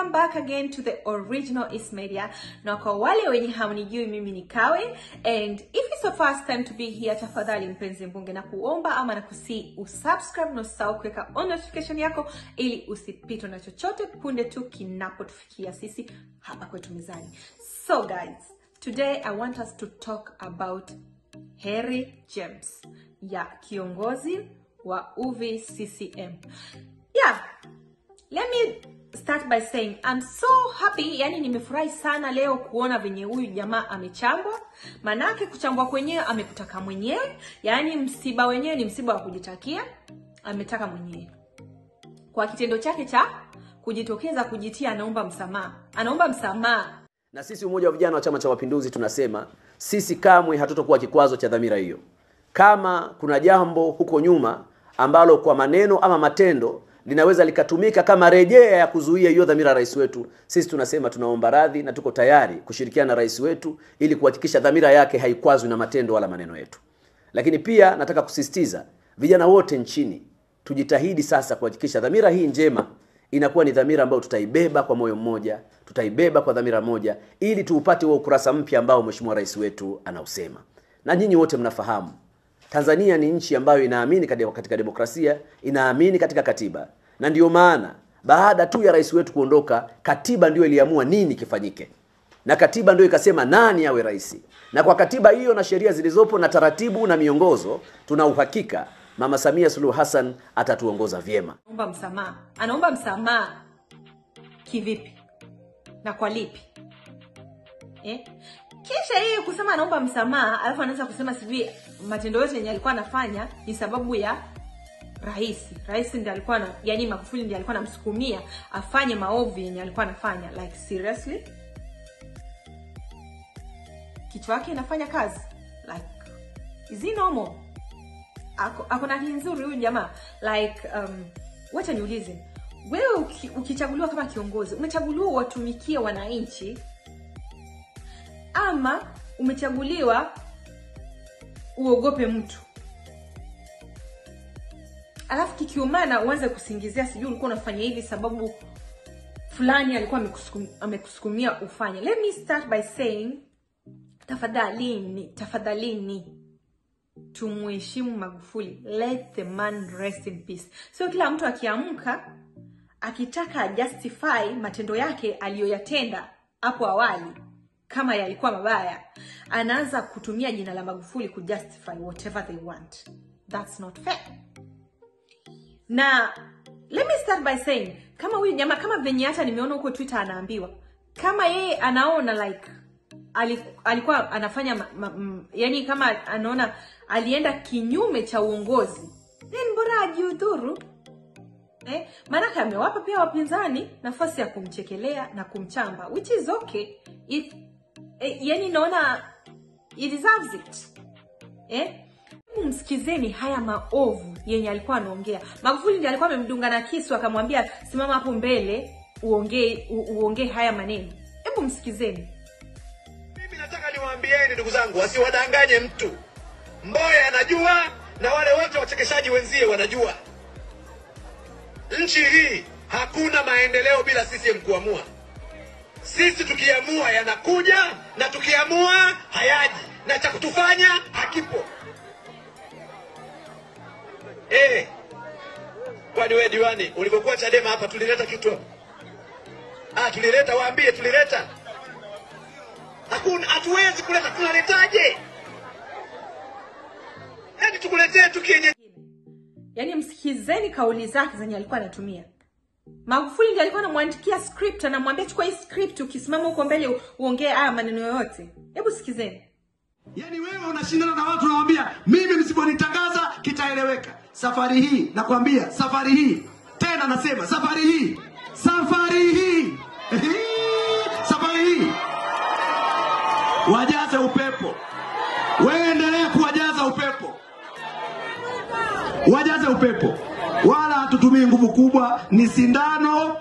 welcome back again to the original East Media. Na kwa wale wenye hamnijui mimi ni Kawe and if it's your first time to be here, tafadhali mpenzi mbunge na kuomba ama na kusi usubscribe na usahau kuweka on notification yako ili usipitwe na chochote punde tu kinapotufikia sisi hapa kwetu mezani. So guys, today I want us to talk about Harry James ya kiongozi wa UVCCM. Yeah, let me start by saying I'm so happy, yani nimefurahi sana leo kuona venye huyu jamaa amechangwa Manake kuchangwa kwenyewe amekutaka mwenyewe, yani msiba wenyewe ni msiba wa kujitakia, ametaka mwenyewe. Kwa kitendo chake cha kujitokeza kujitia, anaomba msamaha, anaomba msamaha. Na sisi Umoja wa Vijana wa Chama cha Mapinduzi tunasema sisi kamwe hatutokuwa kikwazo cha dhamira hiyo. Kama kuna jambo huko nyuma ambalo kwa maneno ama matendo linaweza likatumika kama rejea ya kuzuia hiyo dhamira ya rais wetu, sisi tunasema tunaomba radhi na tuko tayari kushirikiana na rais wetu ili kuhakikisha dhamira yake haikwazwi na matendo wala maneno yetu. Lakini pia nataka kusisitiza vijana wote nchini tujitahidi sasa kuhakikisha dhamira hii njema inakuwa ni dhamira ambayo tutaibeba kwa moyo mmoja, tutaibeba kwa dhamira moja, ili tuupate huo ukurasa mpya ambao mheshimiwa rais wetu anausema. Na nyinyi wote mnafahamu Tanzania ni nchi ambayo inaamini katika demokrasia, inaamini katika katiba, na ndio maana baada tu ya rais wetu kuondoka, katiba ndio iliamua nini kifanyike, na katiba ndio ikasema nani awe rais. Na kwa katiba hiyo na sheria zilizopo na taratibu na miongozo, tuna uhakika Mama Samia Suluhu Hassan atatuongoza vyema. anaomba msamaha. Anaomba msamaha kivipi na kwa lipi eh? Kisha yeye kusema anaomba msamaha, alafu anaweza kusema sijui matendo yote yenye alikuwa anafanya ni sababu ya rais. Rais ndiye alikuwa na, yani Magufuli ndiye alikuwa anamsukumia afanye maovu yenye alikuwa anafanya. Like seriously, kichwa yake inafanya kazi like is normal? ako, ako na nzuri huyu jamaa like um, wacha niulize wewe uki, ukichaguliwa kama kiongozi umechaguliwa watumikie wananchi ama umechaguliwa uogope mtu. Alafu kikiumana uanze kusingizia sijui ulikuwa unafanya hivi sababu fulani alikuwa amekusukumia ufanye. Let me start by saying tafadhalini tafadhalini tumuheshimu Magufuli, let the man rest in peace. Sio kila mtu akiamka akitaka justify matendo yake aliyoyatenda hapo awali kama yalikuwa mabaya, anaanza kutumia jina la Magufuli kujustify whatever they want. That's not fair. Na let me start by saying, kama huyu jamaa, kama venye hata nimeona huko Twitter anaambiwa, kama yeye anaona like alikuwa anafanya ma, ma, m, yani kama anaona alienda kinyume cha uongozi then bora ajiudhuru eh? maanake amewapa pia wapinzani nafasi ya kumchekelea na kumchamba which is okay If, eh, yani naona he deserves it eh? Msikizeni haya maovu yenye alikuwa anaongea magufuli ndiye alikuwa amemdunga na kisu akamwambia simama hapo mbele uongee uongee haya maneno hebu msikizeni Mimi nataka niwaambieni ndugu zangu, wasiwadanganye mtu. Mboya anajua na wale wote wachekeshaji wenzie wanajua, nchi hii hakuna maendeleo bila sisi kuamua. Sisi tukiamua yanakuja, na tukiamua hayaji, na cha kutufanya hakipo. Eh, kwani wewe diwani, ulivyokuwa Chadema hapa tulileta kitu hapa? Ah, tulileta, waambie tulileta. Hakuna hatuwezi kuleta tunaletaje? Yaani tukuletee tu kienyeji yaani msikizeni kauli zake zenye alikuwa anatumia magufuli ndiye alikuwa anamwandikia script anamwambia chukua hii script ukisimama huko mbele uongee haya maneno yoyote. Hebu sikizeni. Yaani wewe unashindana na watu unawambia mimi msiponitangaza kitaeleweka. Safari hii nakwambia, safari hii. Tena nasema safari hii, safari hii, safari hii. Wajaze upepo. Wewe endelea kuwajaza upepo, wajaze upepo, wala hatutumii nguvu kubwa, ni sindano.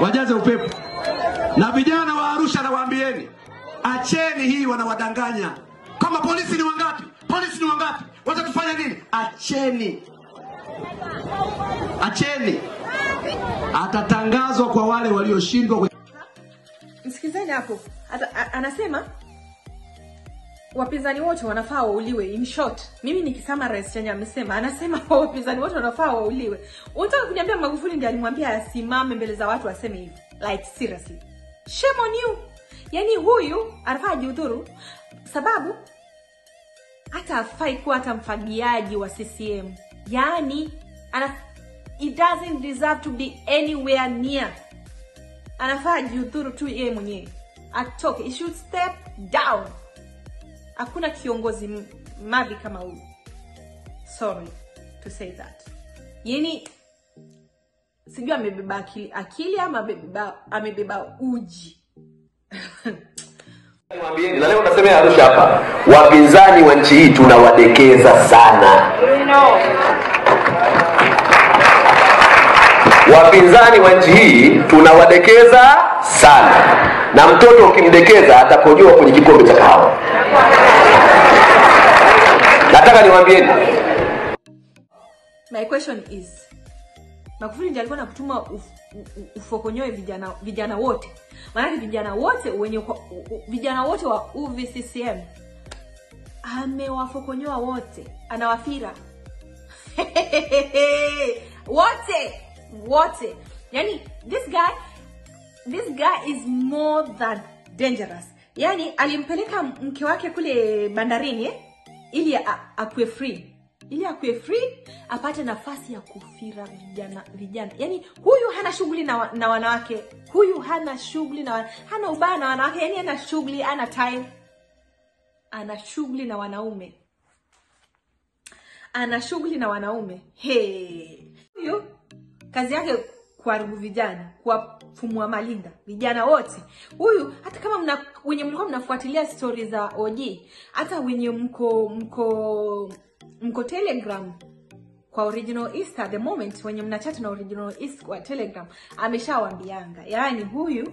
Wajaze upepo. Na vijana wa Arusha nawaambieni, acheni hii, wanawadanganya. Kama polisi ni wangapi? Polisi ni wangapi? Watatufanya nini? Acheni. acheni, atatangazwa kwa wale walioshindwa msikizeni hapo anasema wapinzani wote wanafaa wauliwe in short. Mimi nikisema rais chenye amesema anasema wapinzani wote wanafaa wauliwe. Unataka kuniambia magufuli ndiye alimwambia asimame mbele za watu aseme hivi? Like seriously. Shame on you. Yani huyu anafaa jiudhuru, sababu hata afai kuwa hata mfagiaji wa ccm Yani ana it doesn't deserve to be anywhere near. Anafaa jiudhuru tu yeye mwenyewe. Atoke. He should step down hakuna kiongozi madhi kama huyu. Sorry to say that. Yani sijui amebeba akili, akili ama amebeba, amebeba uji. Na leo nasemea Arusha hapa, wapinzani wa nchi hii tunawadekeza sana. Wapinzani wa nchi hii tunawadekeza sana, na mtoto ukimdekeza atakojua kwenye kikombe cha kahawa. Nataka niwaambieni my question is magufuli ndiye alikuwa nakutuma uf, u- u- ufokonyoe vijana vijana wote. Maanake vijana wote wenye vijana wote wa uvccm amewafokonyoa wote. Anawafira. Wote wote. Yani this guy this guy is more than dangerous. Yani alimpeleka mke wake kule bandarini eh? Ili akue free. Ili akue free apate nafasi ya kufira vijana vijana. Yani huyu hana shughuli na, na wanawake. Huyu hana shughuli na hana ubaya na wanawake. Yani ana shughuli ana time. Ana shughuli na wanaume. Ana shughuli na wanaume. He. huyu kazi yake kuharibu vijana kuwafumua malinda. Vijana wote. Huyu hata kama mna wenye mlikuwa mnafuatilia stori za og hata wenye mko mko mko telegram kwa original east at the moment wenye mnachata na original east kwa telegram ameshawambianga yaani huyu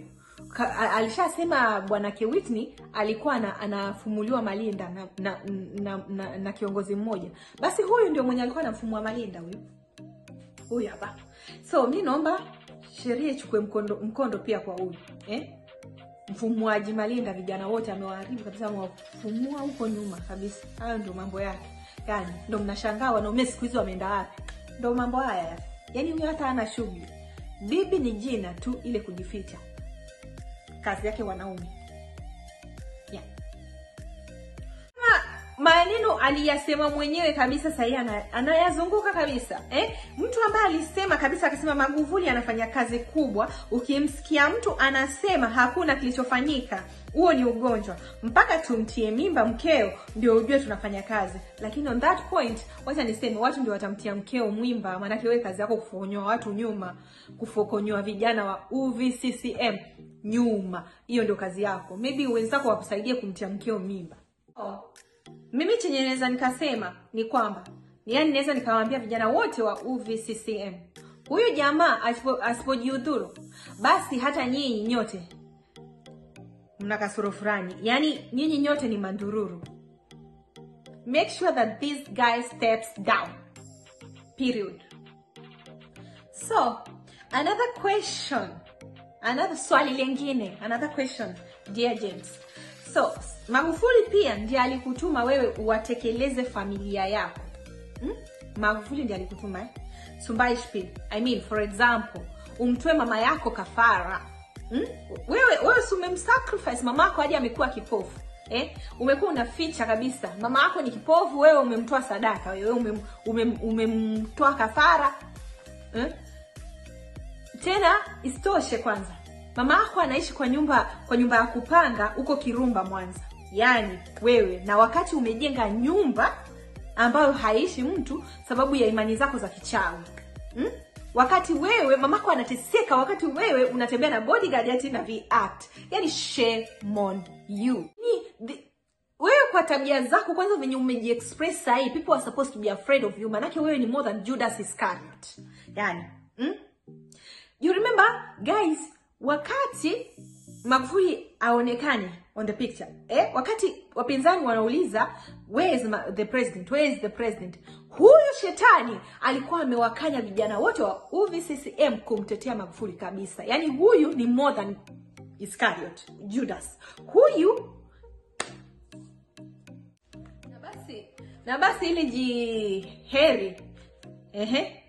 alishasema bwana Whitney alikuwa ana, anafumuliwa malinda na na, na, na na kiongozi mmoja. Basi huyu ndio mwenye alikuwa anamfumua malinda huyu. Huyu hapa. So mi naomba sheria ichukue mkondo, mkondo pia kwa huyu eh? mfumuaji malinda vijana wote amewaharibu kabisa amewafumua huko nyuma kabisa. Hayo ndio mambo yake. Yani ndio mnashangaa wanaume siku hizi wameenda wapi? Ndio mambo haya ya. Yani huyo hata ana shughuli. Bibi ni jina tu ile kujificha. Kazi yake wanaume maneno aliyasema mwenyewe kabisa sahii ana- anayazunguka kabisa eh? mtu ambaye alisema kabisa akasema magufuli anafanya kazi kubwa ukimsikia mtu anasema hakuna kilichofanyika huo ni ugonjwa. Mpaka tumtie mimba mkeo ndio ujue tunafanya kazi. Lakini on that point wacha niseme watu ndio watamtia mkeo mwimba maanake wewe kazi yako kufokonyoa watu nyuma kufokonyoa vijana wa uvccm nyuma. Hiyo ndio kazi yako. Maybe wenzako wakusaidie kumtia mkeo mimba. Oh mimi chenye naweza nikasema ni kwamba yani naweza nikawaambia vijana wote wa uvccm huyu jamaa asipojihudhuru basi hata nyinyi nyote mna kasoro fulani yaani nyinyi nyote ni mandururu make sure that this guy steps down period. So another question another swali lingine another question. Dear james so magufuli pia ndiye alikutuma wewe uwatekeleze familia yako hmm? magufuli ndiye alikutuma eh? sumbaishpil i mean for example umtoe mama yako kafara hmm? wewe wewe si umemsacrifice mama yako hadi amekuwa kipofu eh? umekuwa unaficha kabisa mama yako ni kipofu wewe umemtoa sadaka wewe umem- umem- umemtoa kafara eh? tena isitoshe kwanza mama yako anaishi kwa nyumba kwa nyumba ya kupanga huko kirumba mwanza. Yaani wewe na wakati umejenga nyumba ambayo haishi mtu sababu ya imani zako za kichawi. Hmm? wakati wewe mamako anateseka wakati wewe unatembea na bodyguard ati na viact yani shame on you. Ni, the, wewe kwa tabia zako kwanza venye umejiexpress sahii people are supposed to be afraid of you. Manake wewe ni more than judas iscariot. Yani hmm? you remember guys wakati magufuli aonekane on the picture eh? wakati wapinzani wanauliza where is the president where is the president huyu shetani alikuwa amewakanya vijana wote wa UVCCM kumtetea Magufuli kabisa Yani huyu ni more than Iscariot Judas huyu na basi na basi ili jiheri ehe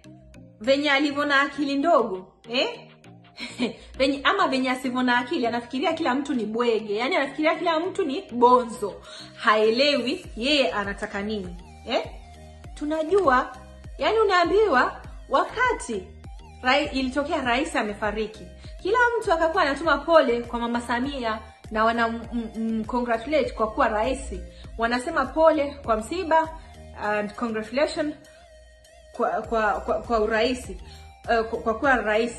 venye alivyo na akili ndogo eh? venye ama venye asivyo na akili anafikiria kila mtu ni bwege. Yani anafikiria kila mtu ni bonzo. Haelewi yeye anataka nini eh? tunajua. Yani unaambiwa wakati rai, ilitokea rais amefariki kila mtu akakuwa anatuma pole kwa mama samia na wana congratulate kwa kuwa rais. Wanasema pole kwa msiba and congratulation kwa kwa kwa, kwa urahisi uh, kwa, kwa kuwa rais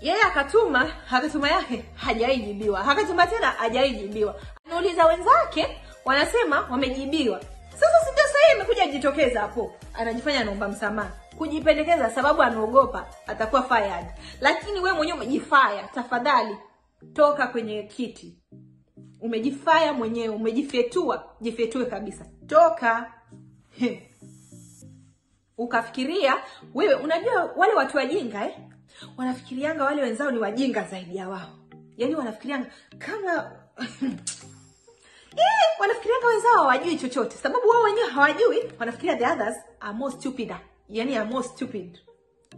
yeye akatuma akatuma yake hajaijibiwa. Akatuma tena hajaijibiwa. Anauliza wenzake wanasema wamejibiwa. Sasa si ndio sahii imekuja jitokeza hapo? Anajifanya anaomba msamaha. Kujipendekeza sababu anaogopa atakuwa fired. Lakini we mwenyewe umejifaya tafadhali. Toka kwenye kiti. Umejifaya mwenyewe umejifetua jifyetue kabisa. Toka. Ukafikiria wewe unajua wale watu wajinga eh? Wanafikirianga wale wenzao ni wajinga zaidi ya wao. Yaani wanafikirianga kama eh, wanafikirianga wenzao hawajui chochote. Sababu wao wenyewe hawajui wanafikiria the others are more stupider yani are more stupid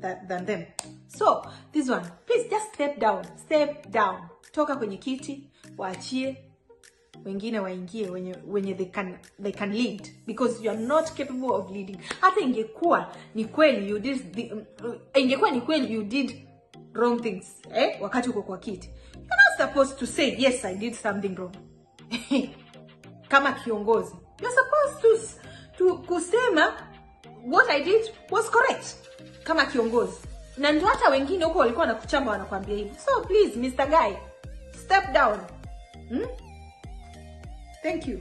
than, than them. So this one please just step down step down. Toka kwenye kiti waachie wengine waingie wenye wenye they can they can lead. Because you are not capable of leading. Hata ingekuwa ni kweli you did the, uh, ingekuwa ni kweli you did wrong things eh wakati uko kwa kiti. You're not supposed to say yes i did something wrong. Kama kiongozi. You're supposed to, to kusema what i did was correct. Kama kiongozi. Na ndio hata wengine huko walikuwa wanakuchamba wanakwambia hivyo so please mr guy step down. Hmm? Thank you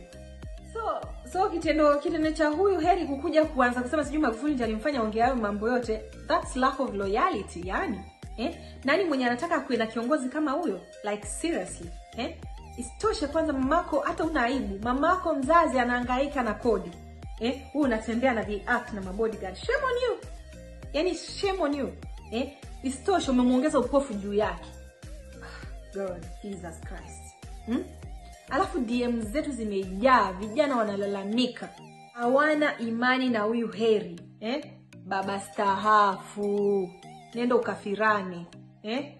so so kitendo kitendo cha huyu heri kukuja kuanza kusema sijui magufuli ndiye alimfanya ongea hayo mambo yote thats lack of loyalty yani eh? nani mwenye anataka kuwe na kiongozi kama huyo like seriously eh? isitoshe kwanza mamako hata una aibu mamako mzazi anahangaika na kodi eh? huu unatembea na viact na mabodyguard shame on you yani shame on you eh? isitoshe umemuongeza upofu juu yake God, Jesus Christ. Hmm? Alafu DM zetu zimejaa, vijana wanalalamika, hawana imani na huyu Heri eh? Baba stahafu, nenda ukafirani eh?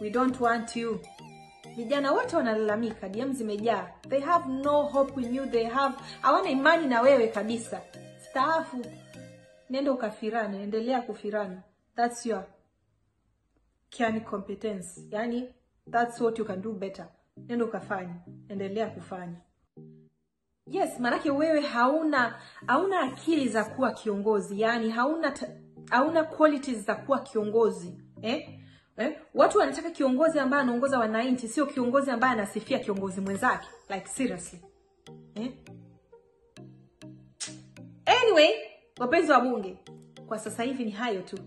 We don't want you. Vijana wote wanalalamika, DM zimejaa, they have no hope in you, they have hawana imani na wewe kabisa. stahafu nenda ukafirani, endelea kufirani, that's your kiani competence yani that's what you can do better nenda ukafanya endelea kufanya. Yes maanake wewe hauna hauna akili za kuwa kiongozi. Yani hauna hauna qualities za kuwa kiongozi. Eh? Eh? watu wanataka kiongozi ambaye anaongoza wananchi sio kiongozi ambaye anasifia kiongozi mwenzake. Like seriously. Eh? anyway wapenzi wa bunge kwa sasa hivi ni hayo tu.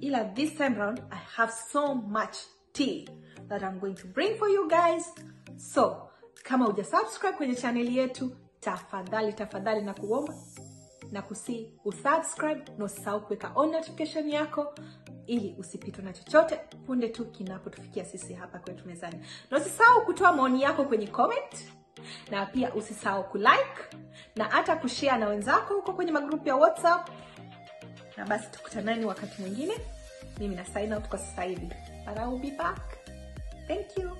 Ila this time round i have so much tea that i'm going to bring for you guys so kama uja subscribe kwenye chaneli yetu tafadhali tafadhali na kuomba na kusi usubscribe na usisahau kuweka on notification yako ili usipitwe na chochote punde tu kinapotufikia sisi hapa kwetu mezani. Na usisahau kutoa maoni yako kwenye comment na pia usisahau kulike na hata kushare na wenzako huko kwenye magrupu ya whatsapp. Na basi tukutanani wakati mwingine. Mimi na sign out kwa sasa hivi. But I will be back. Thank you